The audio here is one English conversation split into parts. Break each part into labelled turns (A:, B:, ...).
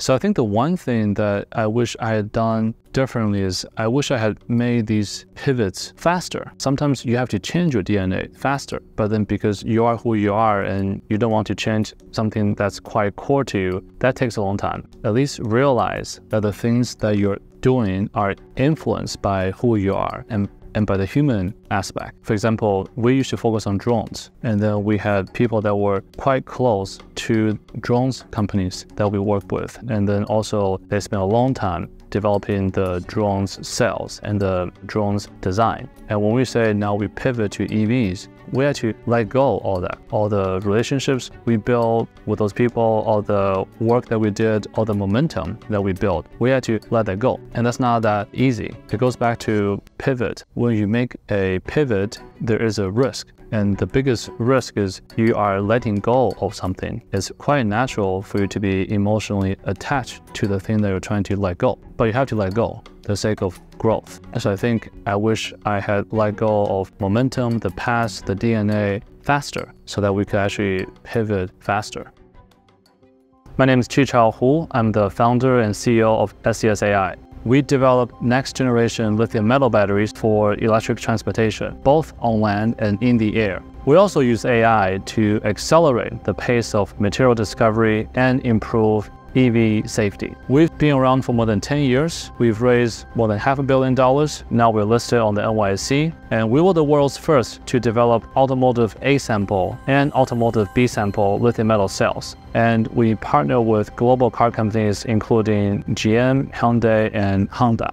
A: So I think the one thing that I wish I had done differently is I wish I had made these pivots faster. Sometimes you have to change your DNA faster, but then because you are who you are and you don't want to change something that's quite core to you, that takes a long time. At least realize that the things that you're doing are influenced by who you are and and by the human aspect. For example, we used to focus on drones, and then we had people that were quite close to drones companies that we worked with, and then also they spent a long time developing the drones cells and the drones design. And when we say now we pivot to EVs, we had to let go all that, all the relationships we built with those people, all the work that we did, all the momentum that we built. We had to let that go. And that's not that easy. It goes back to pivot. When you make a pivot, there is a risk. And the biggest risk is you are letting go of something. It's quite natural for you to be emotionally attached to the thing that you're trying to let go. But you have to let go for the sake of growth. So I think I wish I had let go of momentum, the past, the DNA faster so that we could actually pivot faster. My name is Chi Qichao Hu. I'm the founder and CEO of SES AI. We develop next generation lithium metal batteries for electric transportation, both on land and in the air. We also use AI to accelerate the pace of material discovery and improve EV safety. We've been around for more than 10 years. We've raised more than half a billion dollars. Now we're listed on the NYSE, and we were the world's first to develop automotive A sample and automotive B sample lithium metal cells. And we partner with global car companies including GM, Hyundai, and Honda.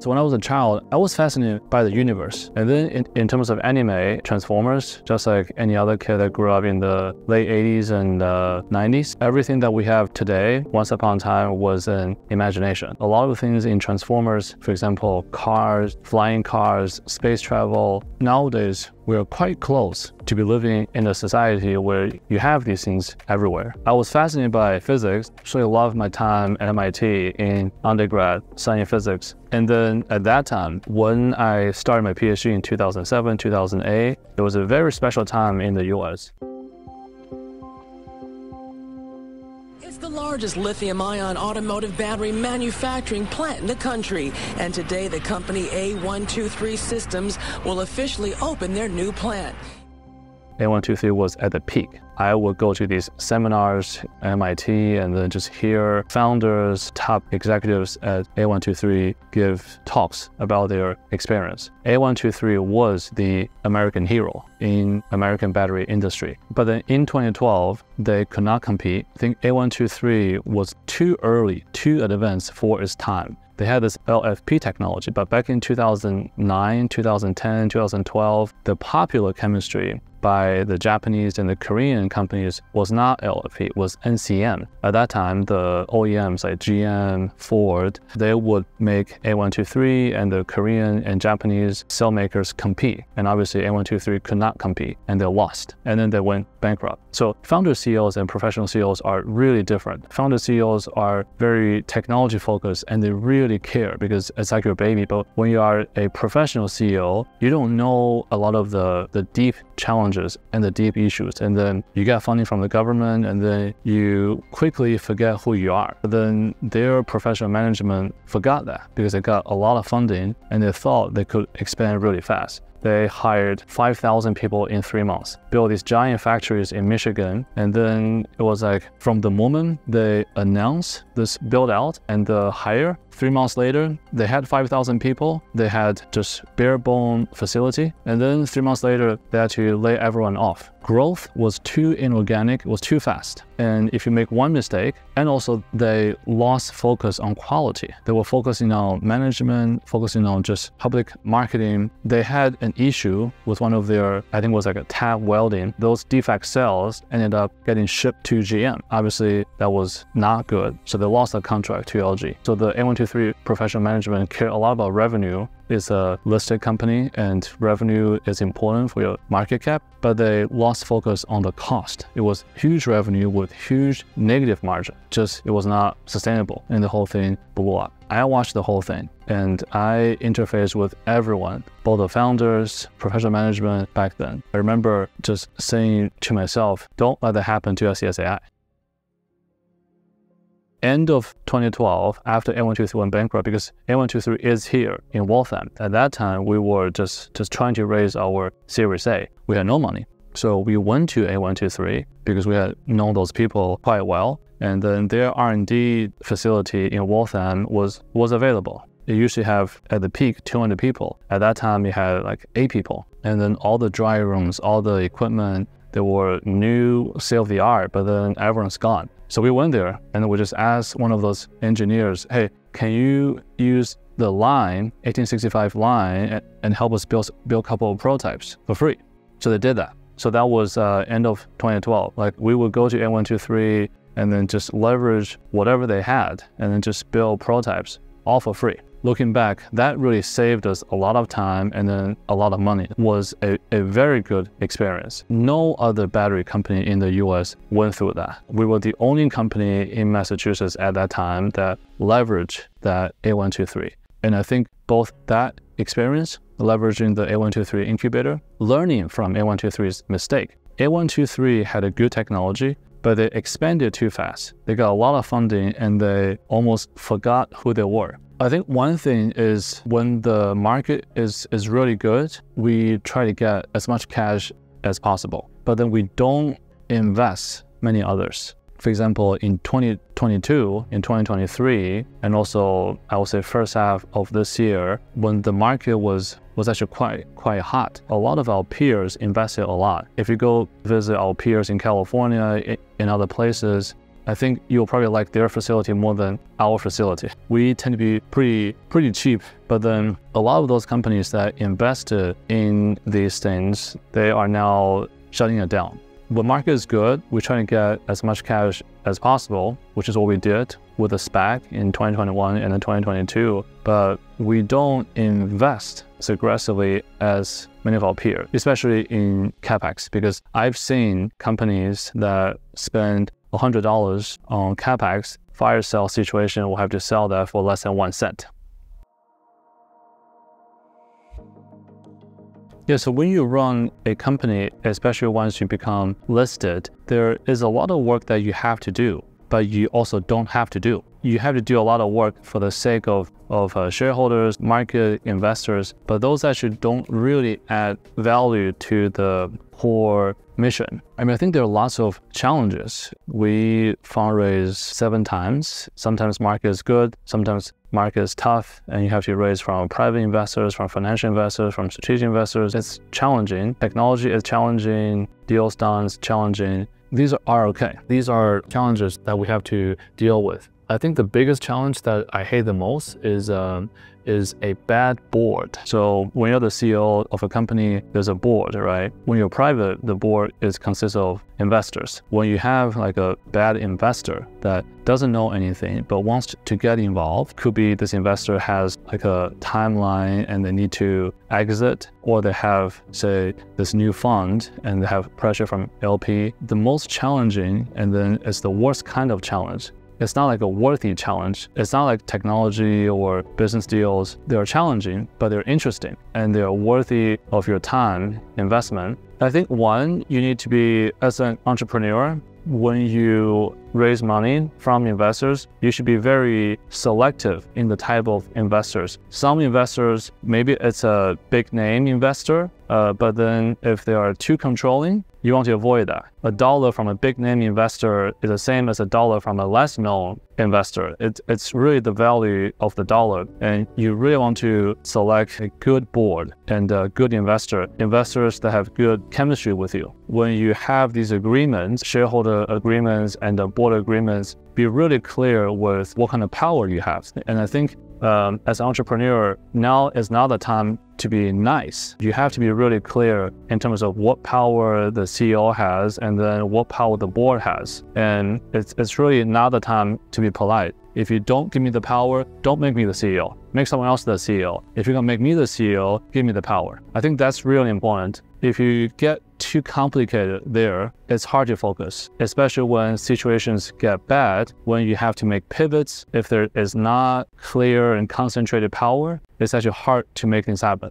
A: So when I was a child, I was fascinated by the universe. And then in, in terms of anime, Transformers, just like any other kid that grew up in the late 80s and uh, 90s, everything that we have today, once upon a time, was an imagination. A lot of things in Transformers, for example, cars, flying cars, space travel, nowadays we're quite close to be living in a society where you have these things everywhere. I was fascinated by physics, I loved my time at MIT in undergrad studying physics. And then at that time, when I started my PhD in 2007, 2008, it was a very special time in the US.
B: Largest lithium-ion automotive battery manufacturing plant in the country. And today, the company A123 Systems will officially open their new plant.
A: A123 was at the peak. I would go to these seminars MIT and then just hear founders, top executives at A123 give talks about their experience. A123 was the American hero in American battery industry. But then in 2012, they could not compete. I think A123 was too early, too advanced for its time they had this LFP technology, but back in 2009, 2010, 2012, the popular chemistry by the Japanese and the Korean companies was not LFP, it was NCM. At that time, the OEMs like GM, Ford, they would make A123 and the Korean and Japanese cell makers compete. And obviously A123 could not compete and they lost. And then they went bankrupt. So founder CEOs and professional CEOs are really different. Founder CEOs are very technology focused and they really care because it's like your baby. But when you are a professional CEO, you don't know a lot of the, the deep challenges and the deep issues. And then you get funding from the government and then you quickly forget who you are. But then their professional management forgot that because they got a lot of funding and they thought they could expand really fast. They hired 5,000 people in three months, built these giant factories in Michigan. And then it was like from the moment they announced this build out and the hire, three months later, they had 5,000 people. They had just bare bone facility. And then three months later, they had to lay everyone off. Growth was too inorganic, was too fast. And if you make one mistake, and also they lost focus on quality. They were focusing on management, focusing on just public marketing. They had an issue with one of their, I think it was like a tab welding. Those defect cells ended up getting shipped to GM. Obviously, that was not good. So they lost the contract to LG. So the A123 A123 Professional Management care a lot about revenue. It's a listed company and revenue is important for your market cap, but they lost focus on the cost. It was huge revenue with huge negative margin. Just it was not sustainable and the whole thing blew up. I watched the whole thing and I interfaced with everyone, both the founders, professional management back then. I remember just saying to myself, don't let that happen to SES AI end of 2012, after A123 went bankrupt, because A123 is here in Waltham. At that time, we were just, just trying to raise our Series A. We had no money. So we went to A123 because we had known those people quite well. And then their R&D facility in Waltham was, was available. It used to have, at the peak, 200 people. At that time, it had like eight people. And then all the dry rooms, all the equipment, they were new, state of the art, but then everyone's gone. So we went there and we just asked one of those engineers, hey, can you use the line, 1865 line, and help us build, build a couple of prototypes for free? So they did that. So that was uh, end of 2012. Like we would go to A123 and then just leverage whatever they had and then just build prototypes all for free looking back, that really saved us a lot of time and then a lot of money. It was a, a very good experience. No other battery company in the US went through that. We were the only company in Massachusetts at that time that leveraged that A123. And I think both that experience, leveraging the A123 incubator, learning from A123's mistake. A123 had a good technology, but they expanded too fast. They got a lot of funding and they almost forgot who they were. I think one thing is when the market is, is really good, we try to get as much cash as possible, but then we don't invest many others. For example, in 2022, in 2023, and also I would say first half of this year, when the market was was actually quite quite hot, a lot of our peers invested a lot. If you go visit our peers in California, in other places, I think you'll probably like their facility more than our facility. We tend to be pretty pretty cheap, but then a lot of those companies that invested in these things, they are now shutting it down. When market is good, we try to get as much cash as possible, which is what we did with the SPAC in 2021 and then 2022. But we don't invest as aggressively as many of our peers, especially in capex, because I've seen companies that spend $100 on capex, fire sale situation will have to sell that for less than one cent. Yeah, so when you run a company, especially once you become listed, there is a lot of work that you have to do, but you also don't have to do you have to do a lot of work for the sake of, of uh, shareholders, market investors, but those actually don't really add value to the core mission. I mean, I think there are lots of challenges. We fundraise seven times. Sometimes market is good, sometimes market is tough, and you have to raise from private investors, from financial investors, from strategic investors. It's challenging. Technology is challenging. Deals done is challenging. These are okay. These are challenges that we have to deal with. I think the biggest challenge that I hate the most is um, is a bad board. So when you're the CEO of a company, there's a board, right? When you're private, the board is consists of investors. When you have like a bad investor that doesn't know anything but wants to get involved, could be this investor has like a timeline and they need to exit, or they have say this new fund and they have pressure from LP. The most challenging and then it's the worst kind of challenge it's not like a worthy challenge. It's not like technology or business deals. They're challenging, but they're interesting and they're worthy of your time investment. I think one, you need to be, as an entrepreneur, when you raise money from investors, you should be very selective in the type of investors. Some investors, maybe it's a big name investor, uh, but then if they are too controlling, you want to avoid that. A dollar from a big name investor is the same as a dollar from a less known investor. It, it's really the value of the dollar. And you really want to select a good board and a good investor, investors that have good chemistry with you. When you have these agreements, shareholder agreements and the board agreements, be really clear with what kind of power you have. And I think um, as an entrepreneur, now is not the time to be nice. You have to be really clear in terms of what power the CEO has and then what power the board has. And it's, it's really not the time to be polite. If you don't give me the power, don't make me the CEO. Make someone else the CEO. If you're gonna make me the CEO, give me the power. I think that's really important. If you get too complicated there, it's hard to focus, especially when situations get bad, when you have to make pivots. If there is not clear and concentrated power, it's actually hard to make things happen.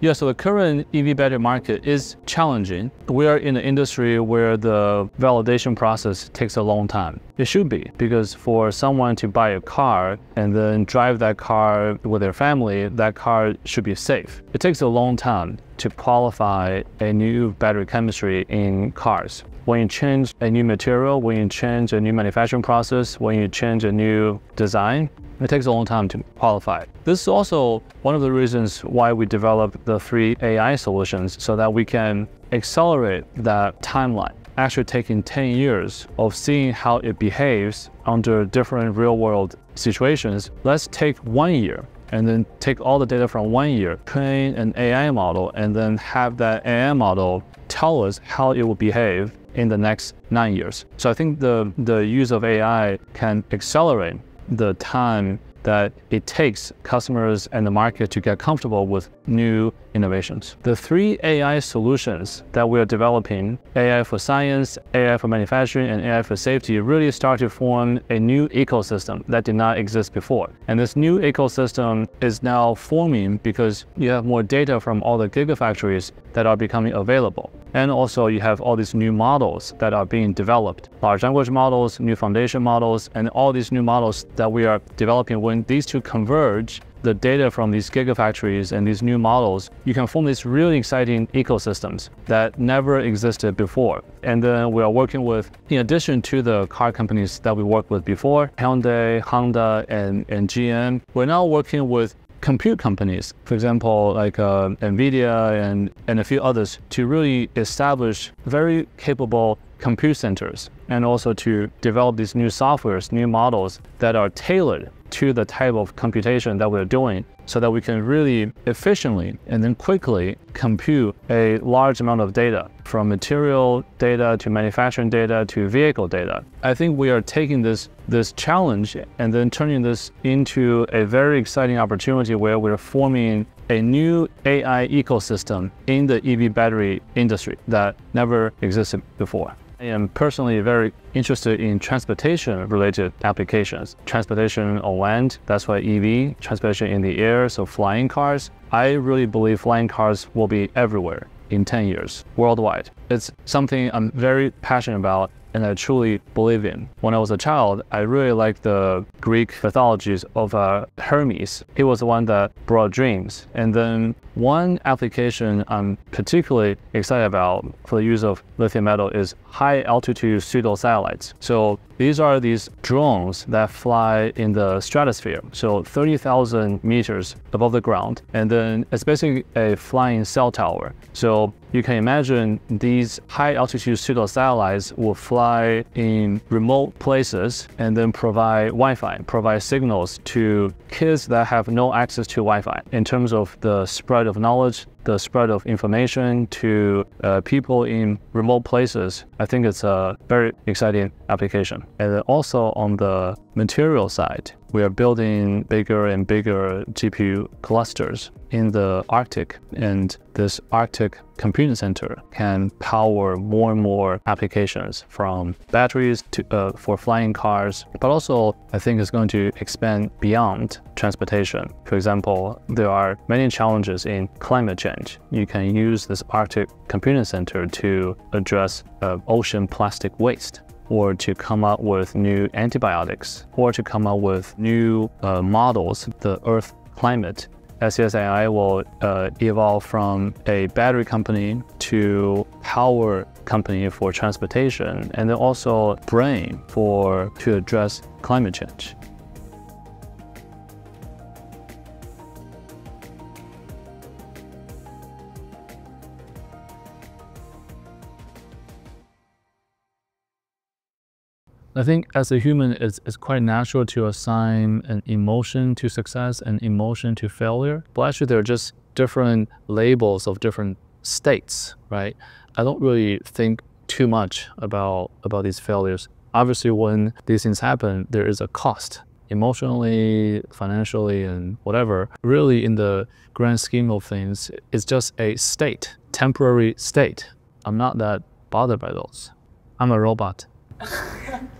A: Yeah, so the current EV battery market is challenging. We are in an industry where the validation process takes a long time. It should be, because for someone to buy a car and then drive that car with their family, that car should be safe. It takes a long time to qualify a new battery chemistry in cars. When you change a new material, when you change a new manufacturing process, when you change a new design, it takes a long time to qualify. This is also one of the reasons why we developed the three AI solutions so that we can accelerate that timeline. Actually taking 10 years of seeing how it behaves under different real world situations, let's take one year and then take all the data from one year, train an AI model, and then have that AI model tell us how it will behave in the next nine years. So I think the, the use of AI can accelerate the time that it takes customers and the market to get comfortable with new innovations. The three AI solutions that we are developing, AI for science, AI for manufacturing, and AI for safety, really start to form a new ecosystem that did not exist before. And this new ecosystem is now forming because you have more data from all the gigafactories that are becoming available. And also you have all these new models that are being developed, large language models, new foundation models, and all these new models that we are developing. When these two converge, the data from these gigafactories and these new models, you can form these really exciting ecosystems that never existed before. And then we are working with, in addition to the car companies that we worked with before, Hyundai, Honda, and, and GM, we're now working with compute companies, for example, like uh, NVIDIA and, and a few others, to really establish very capable compute centers and also to develop these new softwares, new models that are tailored to the type of computation that we're doing so that we can really efficiently and then quickly compute a large amount of data from material data to manufacturing data to vehicle data. I think we are taking this, this challenge and then turning this into a very exciting opportunity where we're forming a new AI ecosystem in the EV battery industry that never existed before. I am personally very interested in transportation related applications. Transportation on land, that's why EV, transportation in the air, so flying cars. I really believe flying cars will be everywhere in 10 years worldwide. It's something I'm very passionate about and I truly believe in. When I was a child, I really liked the Greek mythologies of uh, Hermes. He was the one that brought dreams. And then one application I'm particularly excited about for the use of lithium metal is high altitude pseudo satellites. So these are these drones that fly in the stratosphere, so 30,000 meters above the ground. And then it's basically a flying cell tower. So you can imagine these high altitude pseudo satellites will fly in remote places and then provide Wi-Fi, provide signals to kids that have no access to Wi-Fi in terms of the spread of knowledge the spread of information to uh, people in remote places, I think it's a very exciting application. And also on the material side, we are building bigger and bigger GPU clusters in the Arctic. And this Arctic computing center can power more and more applications from batteries to, uh, for flying cars, but also I think it's going to expand beyond transportation. For example, there are many challenges in climate change. You can use this Arctic computing center to address uh, ocean plastic waste or to come up with new antibiotics, or to come up with new uh, models, the Earth climate. SES-AI will uh, evolve from a battery company to power company for transportation, and then also brain for to address climate change. I think as a human, it's, it's quite natural to assign an emotion to success and emotion to failure. But actually, they're just different labels of different states, right? I don't really think too much about about these failures. Obviously, when these things happen, there is a cost emotionally, financially, and whatever. Really, in the grand scheme of things, it's just a state, temporary state. I'm not that bothered by those. I'm a robot.